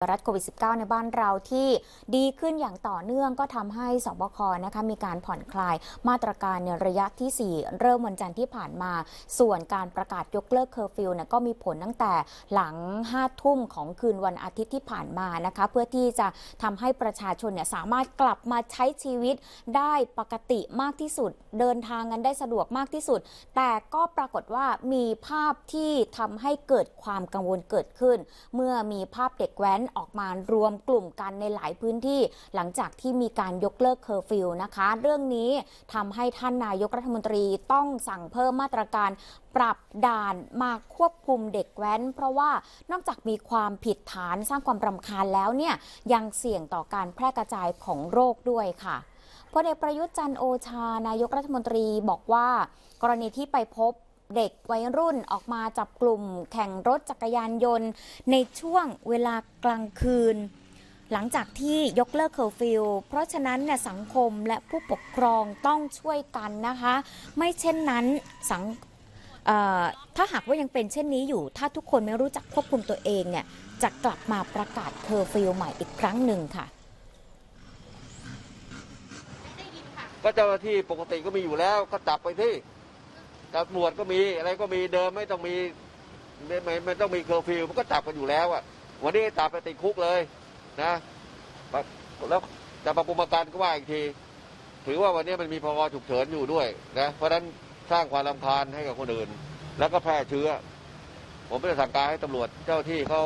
รัฐโควิด -19 ในบ้านเราที่ดีขึ้นอย่างต่อเนื่องก็ทำให้ศบค.นะคะมีการผ่อนคลายมาตรการในระยะที่ 4 เริ่มวันจันทร์ที่ผ่านมา ส่วนการประกาศยกเลิกเคอร์ฟิวเนี่ยก็มีผลตั้งแต่หลัง5ทุ่มของคืนวันอาทิตย์ที่ผ่านมานะคะเพื่อที่จะทำให้ประชาชนเนี่ยสามารถกลับมาใช้ชีวิตได้ปกติมากที่สุด เดินทางกันได้สะดวกมากที่สุด แต่ก็ปรากฏว่ามีภาพที่ทำให้เกิดความกังวลเกิดขึ้น เมื่อมีภาพเด็กแว้นออกมารวมกลุ่มกันในหลายพื้นที่ หลังจากที่มีการยกเลิกเคอร์ฟิวนะคะ เรื่องนี้ทำให้ท่านนายกรัฐมนตรีต้องสั่งเพิ่มมาตรการปรับด่านมาควบคุมเด็กแว้น เพราะว่านอกจากมีความผิดฐานสร้างความรำคาญแล้วเนี่ยยังเสี่ยงต่อการแพร่กระจายของโรคด้วยค่ะพลเอกประยุทธ์จันทร์โอชา นายกรัฐมนตรีบอกว่า กรณีที่ไปพบ เด็กวัยรุ่นออกมาจับกลุ่ม แข่งรถจักรยานยนต์ ในช่วงเวลากลางคืน หลังจากที่ยกเลิกเคอร์ฟิวเพราะฉะนั้นเนี่ยสังคมและผู้ปกครองต้องช่วยกันนะคะ ไม่เช่นนั้นสังถ้าหากว่ายังเป็นเช่นนี้อยู่ ถ้าทุกคนไม่รู้จักควบคุมตัวเองเนี่ยจะกลับมาประกาศเคอร์ฟิวใหม่อีกครั้งหนึ่งค่ะก็เจ้าหน้าที่ปกติก็มีอยู่แล้วก็จับไปที่ ตำรวจก็มีอะไรก็มีเดิมไม่ต้องมีไม่ไม่ไม่ต้องมีเคอร์ฟิวมันก็จับกันอยู่แล้วอะวันนี้จับไปติดคุกเลยนะแล้วจะประกุมกันก็ว่าอีกที ถือว่าวันนี้มันมีพรฉุกเฉินอยู่ด้วยนะเพราะฉะนั้นสร้างความรำคาญให้กับคนอื่น แล้วก็แพร่เชื้อ ผมไม่ได้สั่งการให้ตำรวจเจ้าที่เขา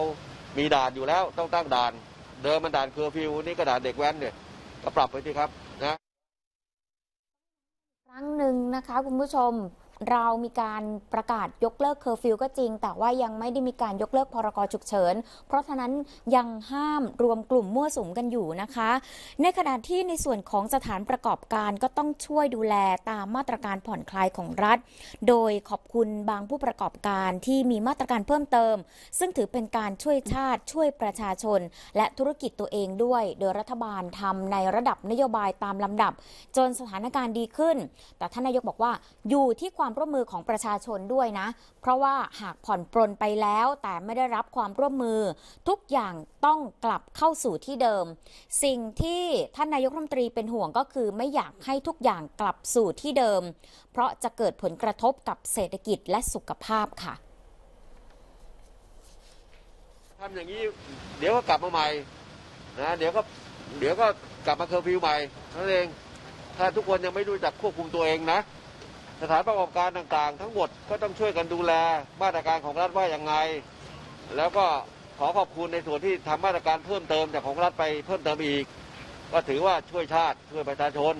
มีด่านอยู่แล้ว ต้องตั้งด่าน เดิมมันด่านเคอร์ฟิวนี่ก็ด่านเด็กแว้นเนี่ยก็ปรับไปที่ครับนะครั้งหนึ่งนะคะคุณผู้ชม เรามีการประกาศยกเลิกเคอร์ฟิวก็จริง แต่ว่ายังไม่ได้มีการยกเลิกพ.ร.ก.ฉุกเฉิน เพราะฉะนั้นยังห้ามรวมกลุ่มมั่วสุมกันอยู่นะคะ ในขณะที่ในส่วนของสถานประกอบการก็ต้องช่วยดูแลตามมาตรการผ่อนคลายของรัฐ โดยขอบคุณบางผู้ประกอบการที่มีมาตรการเพิ่มเติม ซึ่งถือเป็นการช่วยชาติช่วยประชาชน และธุรกิจตัวเองด้วย โดยรัฐบาลทำในระดับนโยบายตามลำดับ จนสถานการณ์ดีขึ้น แต่ท่านนายกบอกว่าอยู่ที่ความร่วมมือของประชาชนด้วยนะ เพราะว่าหากผ่อนปรนไปแล้วแต่ไม่ได้รับความร่วมมือ ทุกอย่างต้องกลับเข้าสู่ที่เดิม สิ่งที่ท่านนายกรัฐมนตรีเป็นห่วงก็คือไม่อยากให้ทุกอย่างกลับสู่ที่เดิม เพราะจะเกิดผลกระทบกับเศรษฐกิจและสุขภาพค่ะทำอย่างนี้เดี๋ยวก็กลับมาใหม่นะเดี๋ยวก็เดี๋ยวก็กลับมาเคอร์ฟิวใหม่นั่นเอง ถ้าทุกคนยังไม่รู้จักควบคุมตัวเองนะ สถานประกอบการต่างๆ ทั้งหมดก็ต้องช่วยกันดูแลมาตรการของรัฐว่าอย่างไงแล้วก็ขอขอบคุณในส่วนที่ทำมาตรการเพิ่มเติมจากของรัฐไปเพิ่มเติมอีก ก็ถือว่าช่วยชาติช่วยประชาชน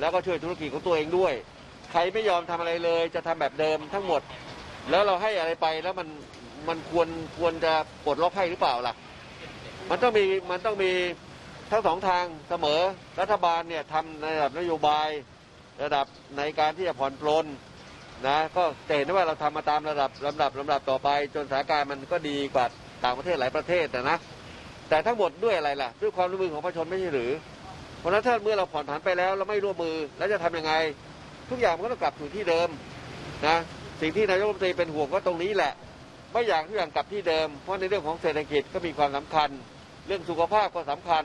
แล้วก็ช่วยธุรกิจของตัวเองด้วย ใครไม่ยอมทำอะไรเลย จะทำแบบเดิมทั้งหมด แล้วเราให้อะไรไปแล้วมันมันควรควรจะปลดล็อกให้หรือเปล่าล่ะ มันต้องมีมันต้องมีทั้งสองทางเสมอรัฐบาลเนี่ยทำในระดับนโยบาย ระดับในการที่จะผ่อนปลนนะก็จะเห็นได้ว่าเราทำมาตามระดับลำดับลำดับต่อไป จนสถานการณ์มันก็ดีกว่าต่างประเทศหลายประเทศนะแต่ทั้งหมดด้วยอะไรล่ะ ด้วยความร่วมมือของประชาชนไม่ใช่หรือ เพราะนั้นถ้าเมื่อเราผ่อนผันไปแล้วเราไม่ร่วมมือแล้วจะทำยังไง ทุกอย่างมันก็ต้องกลับสู่ที่เดิมนะสิ่งที่นายกรัฐมนตรีเป็นห่วงก็ตรงนี้แหละ ไม่อยากทุกอย่างกลับที่เดิม เพราะในเรื่องของเศรษฐกิจก็มีความสำคัญ เรื่องสุขภาพก็สำคัญ